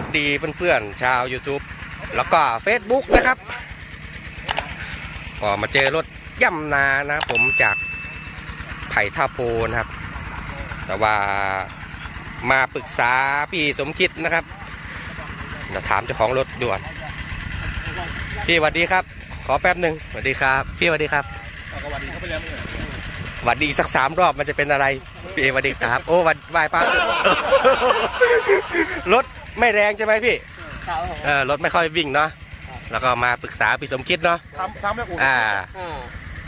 สวัสดีเพื่อนๆชาว YouTube แล้วก็ Facebook นะครับ ก็มาเจอรถย่ำนานะผมจากไผ่ท่าโพนะครับ แต่ว่ามาปรึกษาพี่สมคิดนะครับเดี๋ยวถามเจ้าของรถด่วน พี่สวัสดีครับ ขอแป๊บหนึ่งสวัสดีครับ พี่สวัสดีครับเอากระวันดีเขาไปแล้วสวัสดีสักสามรอบมันจะเป็นอะไรพี่สวัสดีครับ โอ้วันไหวป้ารถ ไม่แรงใช่ไหมพี่ครับผม เออรถไม่ค่อยวิ่งเนาะแล้วก็มาปรึกษาพี่สมคิดเนาะทำทำให้อุ่นอ่า อ่า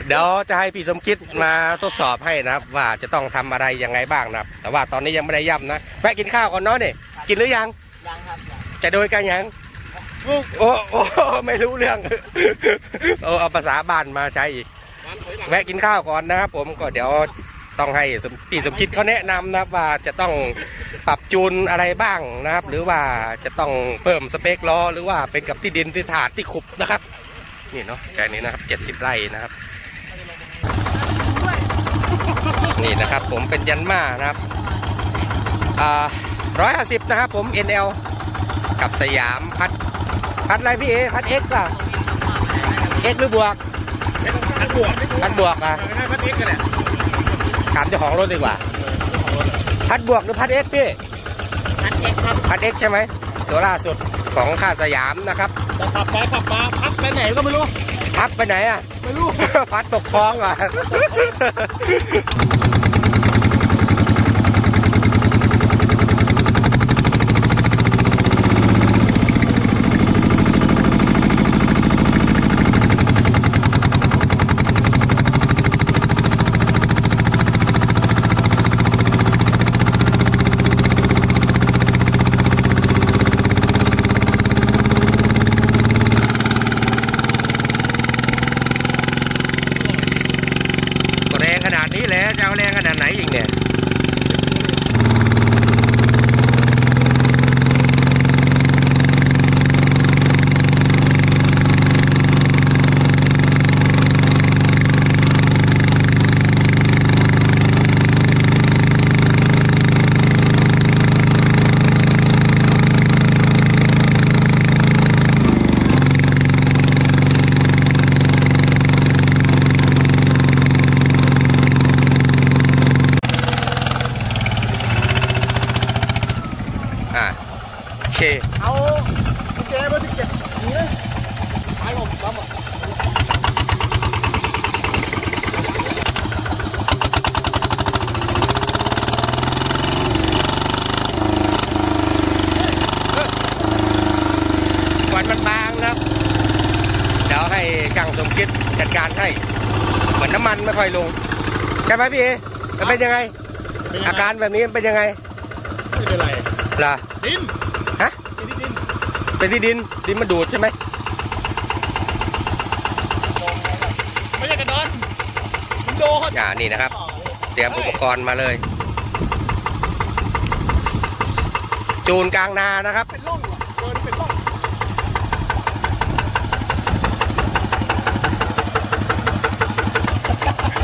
เดี๋ยวจะให้พี่สมคิดมาทดสอบให้นะครับ ว่าจะต้องทำอะไรยังไงบ้างนะครับ แต่ว่าตอนนี้ยังไม่ได้ย่ำนะแวะกินข้าวก่อนเนาะนี่กินหรือยังยังครับจะโดยกันยัง ลูกโอ้โอ้ไม่รู้เรื่อง เอาเอาภาษาบ้านมาใช้อีก ร้านถอยหลังแวะกินข้าวก่อนนะครับผมก็เดี๋ยว ต้องให้สมพี่สมคิดเขาแนะนำนะครับว่าจะต้องปรับจูนอะไรบ้างนะครับ หรือว่าจะต้องเพิ่มสเปคล้อหรือว่าเป็นกับที่ดินที่ถาดที่ขุบนะครับ นี่เนาะแค่นี้นะครับเจ็ดสิบไร่นะครับ นี่นะครับผมเป็นยันมานะครับอ่าร้อยห้าสิบนะครับผม NL กับสยามพัดพัดอะไรพี่เอพัด X ป่ะ X หรือบวกไม่ต้องพัดบวกไม่พัดบวกอะไม่พัด X กันแหละ ถามเจ้าของรถดีกว่า พัดบวกหรือพัดเอ็กซ์พี่ พัดเอ็กซ์ครับ พัดเอ็กซ์ใช่ไหม ตัวล่าสุดของค่ายสยามนะครับแต่ขับไปขับมาพัดไปไหนก็ไม่รู้ พัดไปไหนอะ ไม่รู้ พัดตกคลองอะ ก็แรงขนาดนี้แหละ จะเอาแรงขนาดไหนอีกเนี่ย อะโอเค เอากุญแจเบอร์สิบเจ็ดหนีเลยไปผมรับอะ ควันมันบางนะครับ เดี๋ยวให้ช่างสมคิด จัดการให้ เหมือนน้ำมันไม่ค่อยลง ใช่ไหมพี่เอมันเป็นยังไง เป็นยังไง อาการแบบนี้มันเป็นยังไงไม่เป็นไรล่ะดินฮะ ดินดินเป็นที่ดิน ดินมันดูดใช่ไหมไม่ใช่กระดอนมันโดนอ่านี่นะครับ เตรียมอุปกรณ์มาเลย จูนกลางนานะครับ เป็นร่องว่ะเดินเป็นร่อ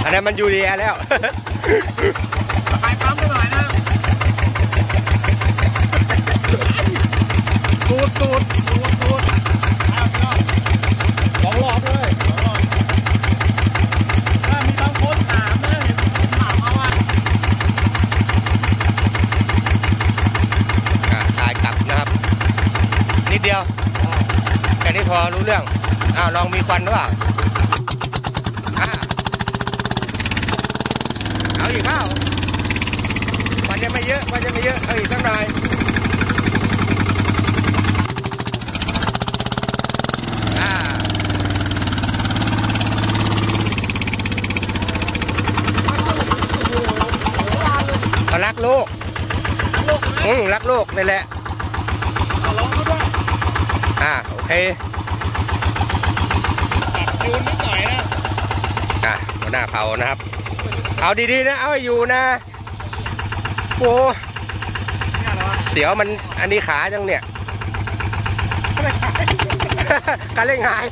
อันนั้นมันยูเรียแล้วไปปั๊มไปหน่อยนะตูดตูดตูดตูดอ้าวพี่น้องสองรอบเลยสองรอบถ้ามีบางคนถามนะเห็นผมถามมาว่าอ่าถ่ายกลับนะครับ นิดเดียวแค่นี้พอรู้เรื่องอ้าวลองมีควันหรือเปล่าอ่าเอาอีกเปล่าค วันยังไม่เยอะคยังไม่เยอะเอาอีกสักหน่อยอ่าก็รักลูกอืมรักโลกนี่แหละอ่าโอเคปรับจูนนิดหน่อยนะอะหัวหน้าเผานะครับ เอาดีๆนะ เอาอยู่นะ โอ้เนี่ยเหเสียวมันอันนี้ขาจังเนี่ยการเล่งาย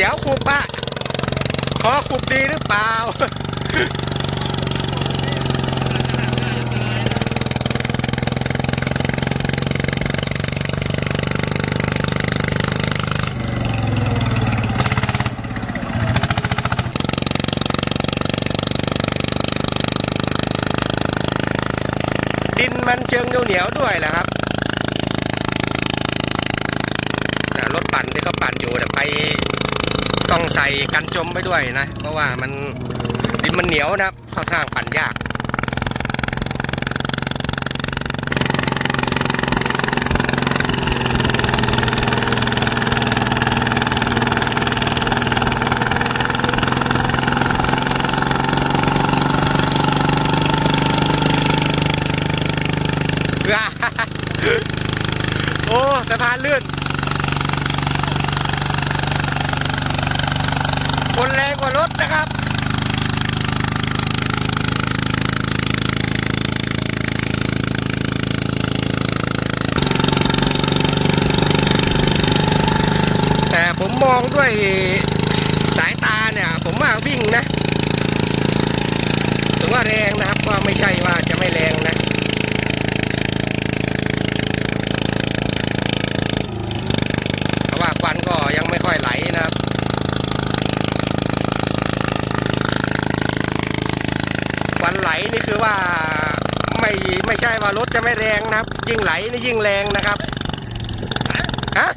สียวขุบอะขอขุบดีหรือเปล่า ดินมันเชิงเหนียวๆด้วยแหละครับอ่ารถ ปั่นที่เขาปั่นอยู่เนี่ยไปต้องใส่กันจมไปด้วยนะ เพราะว่ามันดินมันเหนียวนะครับค่อนข้างปั่นยากโอ้สะพานลื่นแรงกว่ารถนะครับ แต่ ผมมองด้วยสายตาเนี่ยผมว่าวิ่งนะถือว่าแรงนะครับว่าไม่ใช่ว่าจะไม่แรงนะเพราะว่าควันก็ยังไม่ค่อยไหลนะครับควันไหลนี่คือว่าไม่ไม่ใช่ว่ารถจะไม่แรงนะครับ ยิ่งไหลนี่ยิ่งแรงนะครับฮะ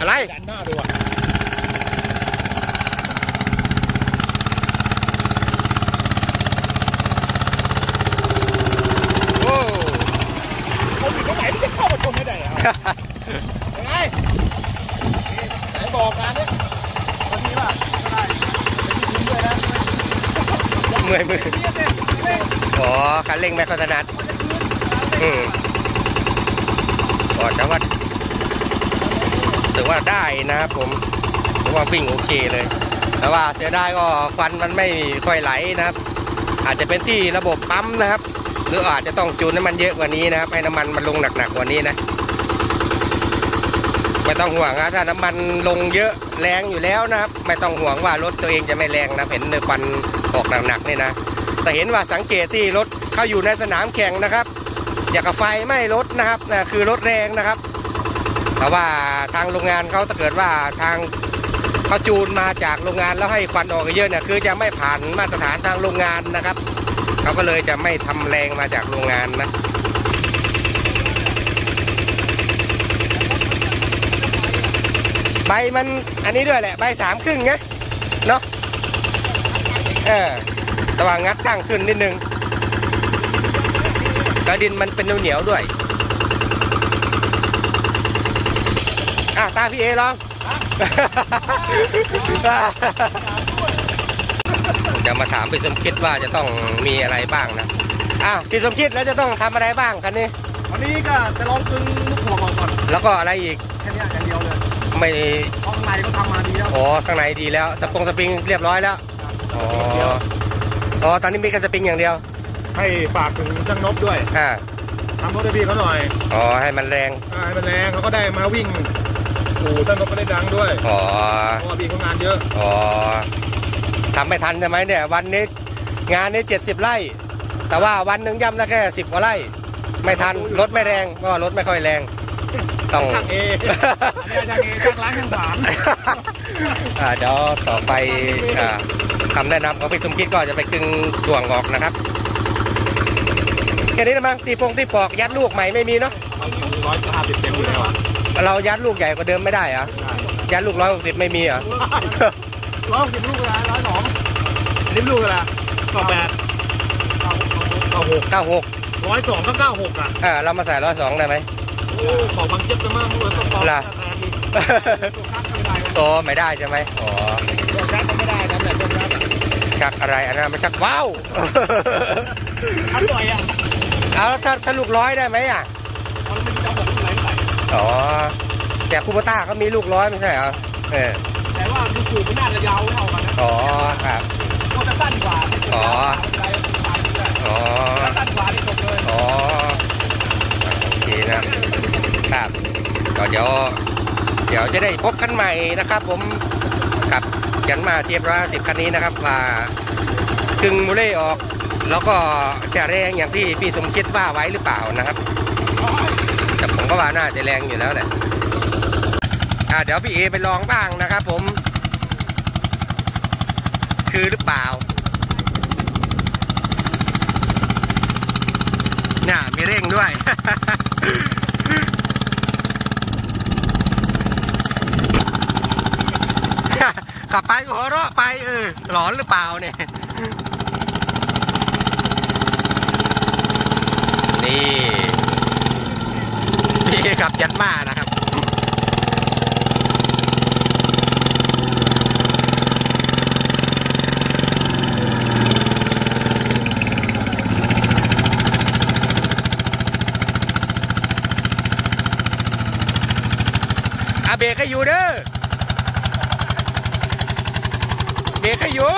อะไรดันหน้าด้วยว่ะโอ้คนอยู่ตรงไหนที่จะเข้ามาชนไม่ได้อะยังไงไหนบอกกันเนี่ยวันนี้ว่าก็ได้เป็นที่ด้วยนะเมื่อยมือเรียกเนี่ยเร่งอ๋อคันเร่งไม่ค่อยถนัดอืมก็จะว่า ถือว่าได้นะครับผมถือว่าวิ่งโอเคเลย แต่ว่าเสียดายก็ควันมันไม่ค่อยไหลนะครับ อาจจะเป็นที่ระบบปั๊มนะครับ หรืออาจจะต้องจูนให้มันเยอะกว่านี้นะครับ ให้น้ำมันมันลงหนักๆกว่านี้นะไม่ต้องห่วงนะถ้าน้ำมันลงเยอะแรงอยู่แล้วนะครับ ไม่ต้องห่วงว่ารถตัวเองจะไม่แรงนะเห็นในควันออกหนักๆนี่นะ แต่เห็นว่าสังเกตที่รถเข้าอยู่ในสนามแข่งนะครับ อยากกับไฟไหม้รถนะครับนะคือรถแรงนะครับ แต่ว่าทางโรงงานเขาถ้าเกิดว่าทางเขาจูนมาจากโรงงานแล้วให้ควันออกเยอะเนี่ยคือจะไม่ผ่านมาตรฐานทางโรงงานนะครับเขาก็เลยจะไม่ทำแรงมาจากโรงงานนะใบมันอันนี้ด้วยแหละใบสามครึ่งไงเนาะเออแต่ว่างัดตั้งขึ้นนิดนึงแล้วดินมันเป็นเหนียวด้วย อะตาพี่เอลองจะมาถามพี่สมคิดว่าจะต้องมีอะไรบ้างนะอ้าวพี่สมคิดแล้วจะต้องทำอะไรบ้างคันนี้วันนี้ก็จะลองตึงลูกหัวก่อนก่อนแล้วก็อะไรอีกแค่เนี้ยอย่างเดียวเลยไม่เพราะข้างในก็ทำมาดีแล้วอ๋อข้างในดีแล้วสปงสปริงเรียบร้อยแล้วอ๋ออ๋อตอนนี้มีแค่สปริงอย่างเดียว ให้ฝากถึงช่างนบด้วยอ่าทำรถให้พี่เขาหน่อย อ๋อ ให้มันแรงอ่าให้มันแรงเขาก็ได้มาวิ่ง ปู่ช่างนบก็ได้ดังด้วยอ๋อเพราะว่าพี่เขางานเยอะอ๋อทำไม่ทันใช่ไหมเนี่ย วันนี้งานนี้เจ็ดสิบไร่ แต่ว่าวันหนึ่งย่ำได้แค่สิบกว่าไร่ ไม่ทันรถไม่แรงเพราะว่ารถไม่ค่อยแรง ต้อง ช่างเออันนี้ช่างเอช่างล้างช่างหวานอ่าเดี๋ยวต่อไปอ่าคำแนะนำของพี่สมคิดก็จะไปกึงถ่วงออกนะครับแค่นี้นะมั้งตีปงตีปอกยัดลูกใหม่ไม่มีเนาะ ร้อยห้าสิบเต็มอยู่แล้วอะ เรายัดลูกใหญ่กว่าเดิมไม่ได้เหรอยัดลูกร้อยหกสิบไม่มีเหรอ ร้อยสิบลูกละร้อยสองอันนี้ลูกอะไรเก้าแปดเก้าหกเก้าหกร้อยสองก็เก้าหกอะอ่าเรามาใส่ร้อยสองได้ไหมโอ้ของบางเจ็บจะมากเมื่อต้องปอกล่ะตัวคักไม่ได้โตไม่ได้ใช่ไหมอ๋อตัวคักไม่ได้นะแต่ตัวคักชักอะไรอันนั้นไม่ชักว้าวอร่อยอะเอาแล้วถ้าถ้าลูกร้อยได้ไหมอะ อ๋อ แต่คูปต้าเขามีลูกร้อยไม่ใช่เหรอเออแต่ว่าดูสูบมันน่าจะยาวเท่ากันนะอ๋อครับก็จะสั้นกว่าไม่จะยาวอะไรก็ตามไปอ๋อถ้าสั้นกว่านี่จบเลยอ๋อโอเคนะครับก็เดี๋ยวเดี๋ยวจะได้พบกันใหม่นะครับ ผมกับยันมาเทียบร้อยสิบคันนี้นะครับว่ากึ่งมูเล่ออก แล้วก็จะแรงอย่างที่พี่สมคิดว่าไว้หรือเปล่านะครับ แต่ผมก็ว่าน่าจะแรงอยู่แล้วแหละอ่าเดี๋ยวพี่เอไปลองบ้างนะครับผม คือหรือเปล่าเนี่ยมีเร่งด้วย ขับไปหัวเราะไปเออหลอนหรือเปล่าเนี่ย นี่ นี่ขับยันมานะครับอาเบรกให้อยู่เด้อ เบรกให้อยู่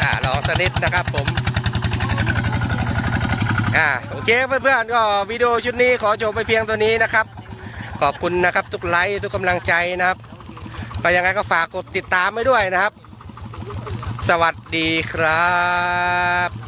อ่าลองสนิดนะครับผม อ่าโอเคเพื่อนๆก็วิดีโอชุดนี้ขอจบไปเพียงตัวนี้นะครับ ขอบคุณนะครับทุกไลค์ทุกกำลังใจนะครับก็ยังไงก็ฝากกดติดตามไว้ด้วยนะครับ สวัสดีครับ